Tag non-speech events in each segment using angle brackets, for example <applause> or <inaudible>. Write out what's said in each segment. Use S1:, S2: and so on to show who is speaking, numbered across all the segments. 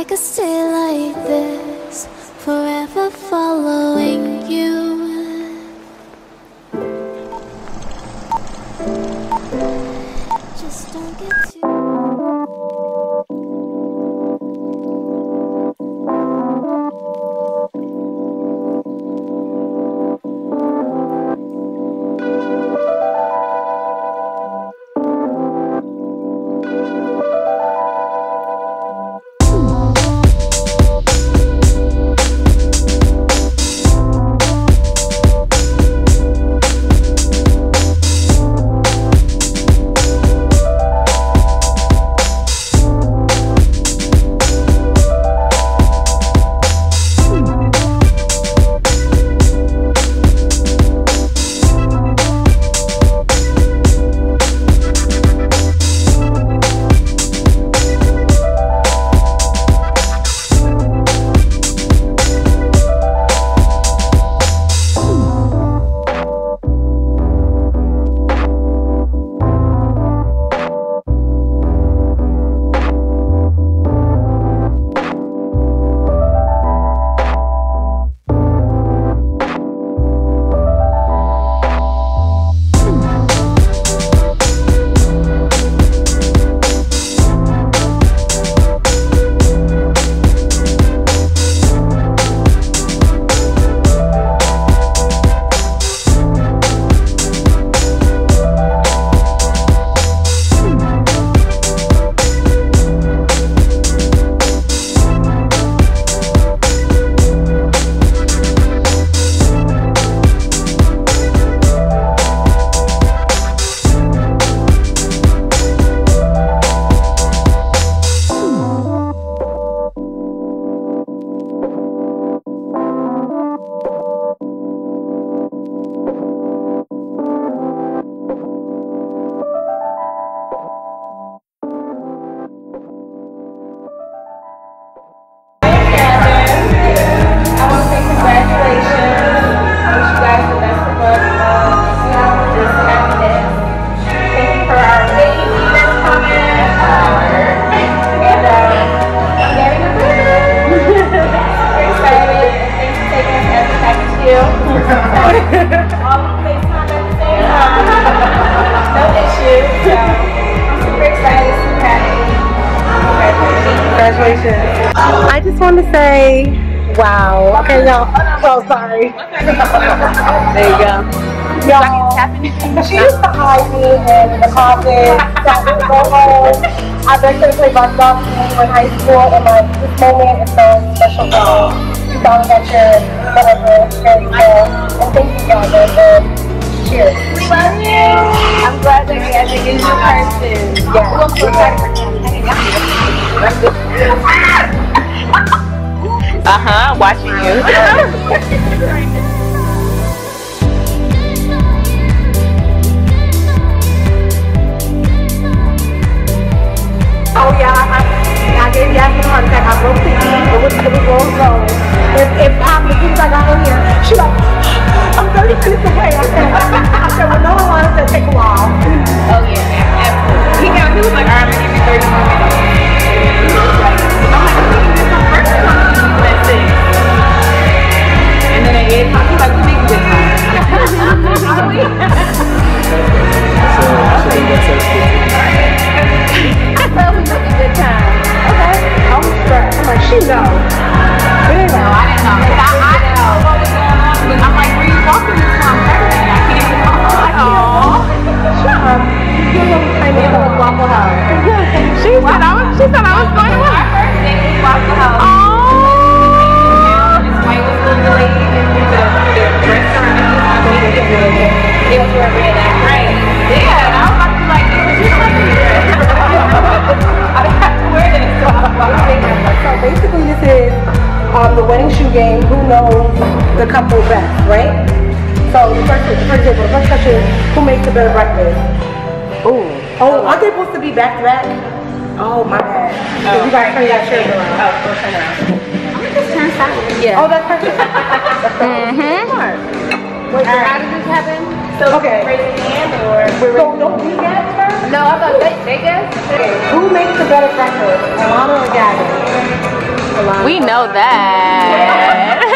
S1: I could stay like this, forever following you.
S2: Okay, y'all. Oh, sorry. there you go. Y'all, she used to hide me in the closet. So I would go home. I begged her to play basketball in high school, and like this moment is so special for me. You found that your whatever, very. And thank you, y'all. And cheers.
S3: We love you. I'm glad that you guys are getting your person.
S2: Yeah.
S3: I'm so excited
S4: Uh huh. Watching you. <laughs>
S2: back to back? Oh my bad.
S3: Oh,
S2: you gotta turn that around.
S3: Oh, go turn around.
S4: Just turn sideways.
S2: Oh, that's perfect.
S4: Mm-hmm.
S2: Smart.
S3: Wait, so how did this happen? So
S2: Okay.
S3: raise your hand or?
S2: So don't we guess first?
S3: No, I thought they, they guessed.
S2: Okay. Who makes the better breakfast, Alanna or Gavin? Alanna.
S3: We know that. <laughs>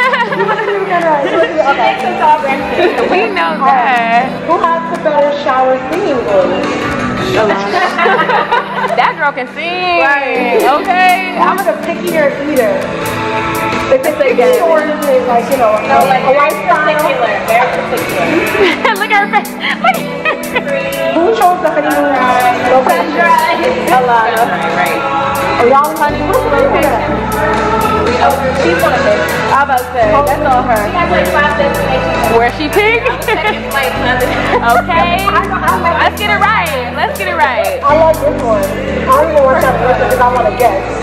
S3: <laughs> we know that.
S2: Who has the better shower singing voice? <laughs>
S3: That girl can sing. Okay.
S2: I'm a pickier eater. Is it picky or is it like, you know, oh,
S4: So like
S2: a lifestyle?
S4: particular, very particular. <laughs>
S3: Look at her face. Look at her.
S2: Who chose the honeymoon location? Alanna.
S4: Right.
S2: Are y'all in honeymoon location?
S4: She's one of them.
S3: I'm about to say, that's all her.
S4: She has like five destinations.
S3: Where she picked?
S4: Second flight, another. <laughs>
S3: Okay. Let's get it right. Let's get it right.
S2: I like this one. I don't even want that person because I want to guess.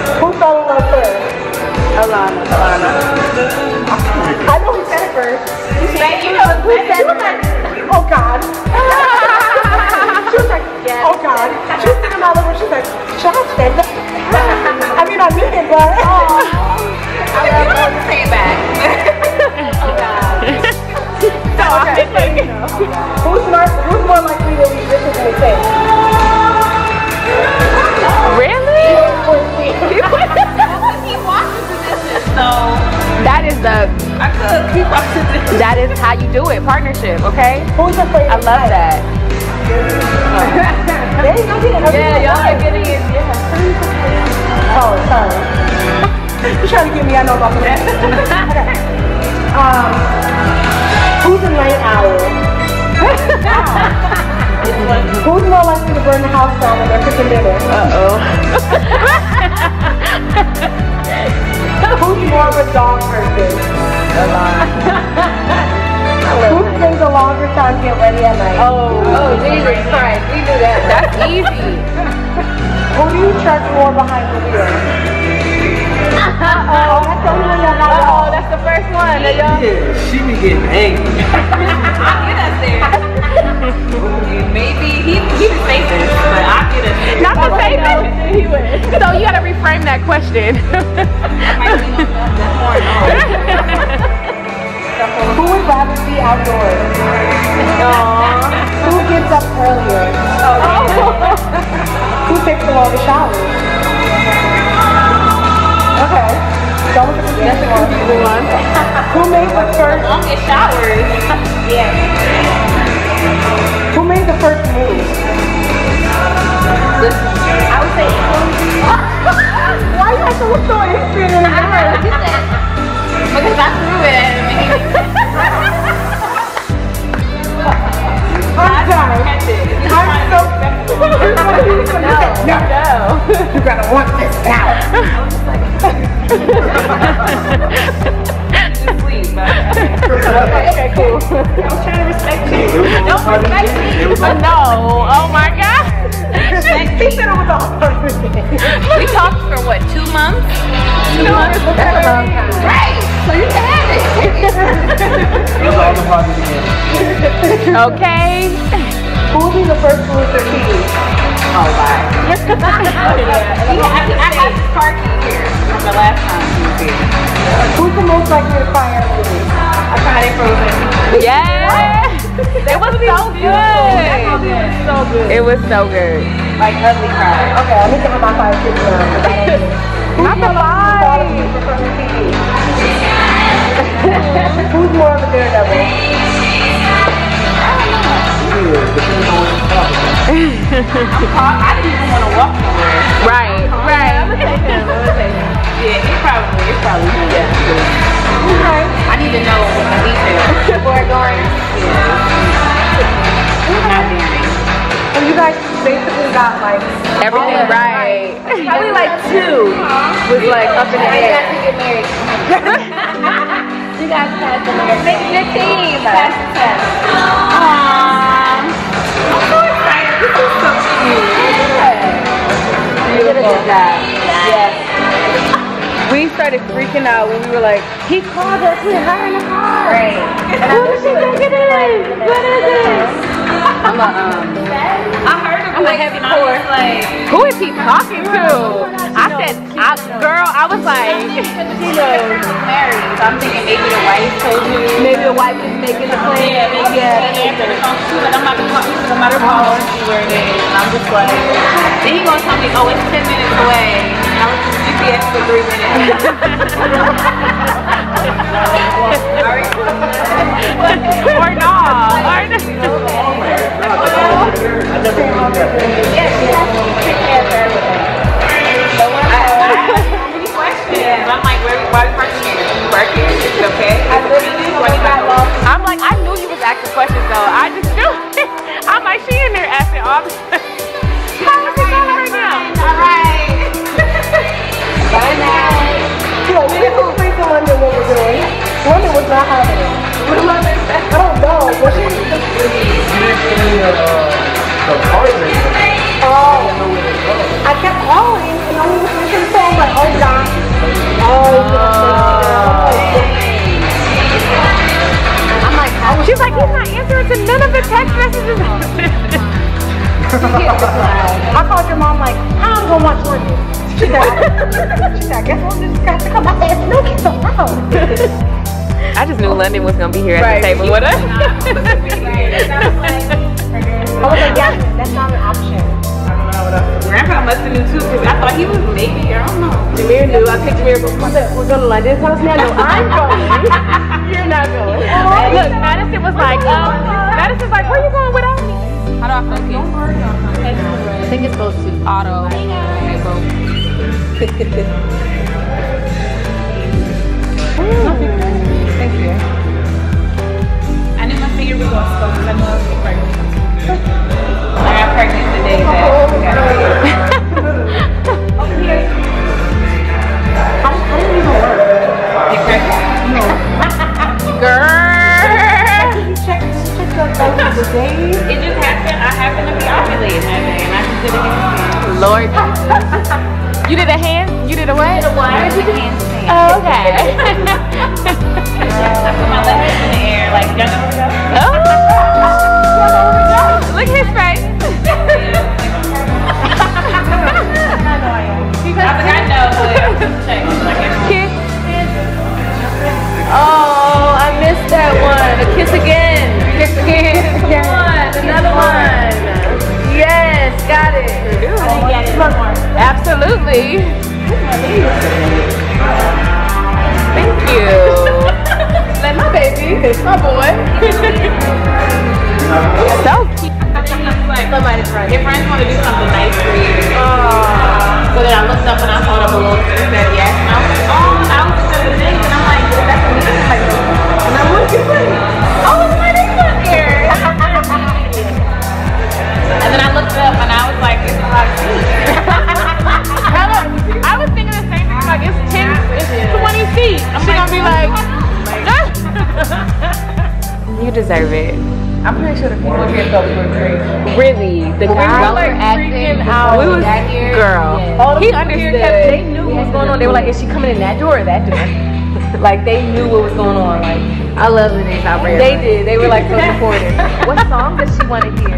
S2: That
S3: is how you do it. Partnership, okay?
S2: Who's afraid
S3: I love that. <laughs>
S2: There you go.
S3: Yeah, y'all are getting it. Yeah.
S2: Oh, sorry. You're trying to get me, I know about that. <laughs> okay. Um, who's a night owl? <laughs> who's more likely to burn the house down when they're cooking dinner?
S3: Uh-oh.
S2: Who's more of a dog person? Who spends a longer time getting ready at night?
S3: Oh, oh, Jesus Christ. We do that. That's easy. <laughs>
S2: Who do you trust more behind the wheel? <laughs> oh, that's the only one y'all
S3: Oh, that's the first one. that y'all-
S5: Yeah, she be getting angry.
S4: I'll get us there. <laughs> Maybe he he the safest, but I'll get us there.
S3: Not the oh, safest. So you gotta reframe that question.
S2: Who would rather be outdoors? Who gets up earlier? Oh. Who takes the longest shower? Okay. That was a good one. Who made the first?
S4: Longest showers. yeah.
S2: No. You gotta want this now.
S4: Just sleep, but
S2: Okay, cool.
S4: I'm trying to respect you.
S5: Don't
S4: respect me.
S3: no. Oh my God.
S2: He said it was a hard
S4: We talked for what, two months?
S2: Two months. That's a long time.
S4: Right. So you can have it.
S5: Those are all the parties again.
S3: Okay.
S2: Who will be the first to lose their keys?
S4: Oh, bye. I, I have his car key here from the last time he was here.
S2: Who's the most likely to a movie?
S4: I tried it frozen.
S3: Yeah. It was so good.
S2: So good.
S3: It was so good.
S4: Like ugly cry.
S2: Okay, let me get my five six now.
S3: Not the vibe.
S2: Who's more of a daredevil?
S5: Yeah, depending on what you're talking about.
S4: I didn't even want to walk nowhere.
S3: Right. Right.
S4: Yeah, it probably, it probably, yeah. I need to know the details before going. Yeah. Not daring.
S2: So you guys basically got like
S3: Everything right.
S2: probably like two was like up in the
S4: You
S2: air.
S4: have to get married. you guys passed the marriage. Make your team. Pass the test. Aww. Yes.
S3: We started freaking out when we were like, he called us her in the car.
S4: Great.
S3: Who does she it is? What is it?
S4: I'm a, um, I heard I'm like, heavy. Like,
S3: Who is he talking to? I said, I, girl, I was like,
S4: married. I'm thinking maybe the wife told you.
S2: Maybe the wife is making the plan.
S4: Yeah, maybe
S2: yeah.
S4: And after I'm about to talk to was I'm about to call where it is. And I'm just like, then he gonna tell me, oh, it's 10 minutes away. And I was just GPS for three minutes. <laughs> or not. Or not. <laughs> all you many questions. I'm like, where, why we here? Okay? I literally when we.
S3: I'm
S6: like, I knew you was asking questions
S4: though. I just knew. <laughs> I'm like, she in there asking all it going right now?
S3: All right. <laughs> Bye now.
S2: What we're doing.
S3: I
S2: don't know. What she
S5: apartment.
S2: Oh. I kept calling and no one was answering the phone. I'm like, oh God. Oh, I'm like, I was
S4: She's like, he's not answering to none of the text messages. <laughs>
S2: I called your mom like, I'm gonna watch London. She said, she said, I guess we'll just have to come. I said, no, keep around.
S4: I just knew London was gonna be here at
S2: Right.
S4: the table with <laughs> us.
S2: I was like, yeah, that's not an option.
S4: Grandpa must have knew too, because I thought he was maybe, I don't know.
S2: Jameer knew. I picked Jameer. I said, we're going to London's house now. No, I'm going. You're not going.
S4: Look, Madison was like, um, Madison's like, where you going without me? How do I focus?
S2: I think it's supposed to.
S4: Auto. Okay, boom. <laughs> Thank you. I knew my finger was going to go because I knew I was getting pregnant. I got pregnant the day that we got married. <laughs>
S2: How, how did it work?
S4: Get pregnant. <laughs> Girl!
S2: You check, check the, days.
S4: It just happened. I happened to be ovulating that day, and I just did again. Lord Jesus. <laughs> You did a hand? You did a what? A what? I did a handstand. Oh, okay. I put my legs in the air, like, y'all know to go? Oh! Look at his face. I was like, I know, but check. Kiss. Oh, I missed that one. A kiss again. Kiss again. Come on, another one. Yes, got it. Absolutely. Thank you. <laughs> Like my baby, my boy. <laughs> so cute. Your friends want to do something nice for you. So then I looked up and I saw the balloon and said yes. I was like, oh, I the thing. And I'm like, that's like. And I'm like, you Oh, my name on here. and then I looked up and I was like, it's a feet. I was thinking the same thing. Like, it's 10, it's 20 feet. I'm gonna be like, you deserve it.
S3: I'm pretty sure the people here thought we were crazy.
S4: Really, the guy
S3: were, like, freaking out.
S4: We was
S3: here.
S4: girl.
S2: All the
S4: He understood.
S2: kept- they knew what was going on. They were like, is she coming in that door or that door? <laughs> like, they knew what was going on. Like,
S3: I love the days out
S2: they did. They were like so <laughs> supportive. what song does she want to hear?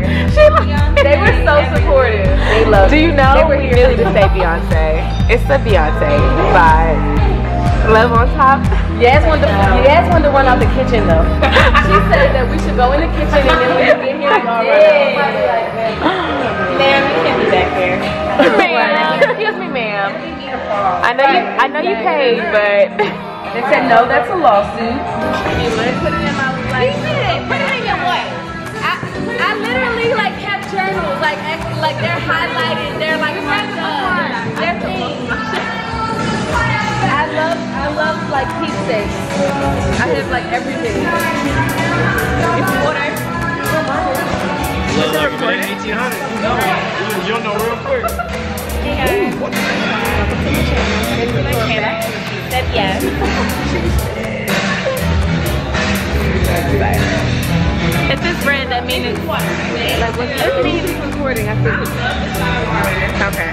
S2: They were so supportive. They loved
S4: Do you know
S2: They were
S4: we
S2: here.
S4: really to say Beyonce? It's the Beyonce vibe. Love on top.
S2: Yaz wanted, to, Yaz wanted to run out the kitchen though. <laughs> She said that we should go in the kitchen and then when we get here,
S4: Ma'am, you can't be back there. Ma'am, excuse me, ma'am. I know you. I know you paid, but
S2: They said no, that's a lawsuit.
S3: In like. I have like
S2: everything. It's water.
S5: Look like man, 1800. You know. You, you know real quick. Hey guys. Okay.
S4: said yes. If it's red, that means it's like what's everything is recording. I think. Okay.